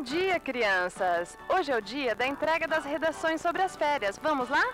Bom dia, crianças! Hoje é o dia da entrega das redações sobre as férias. Vamos lá?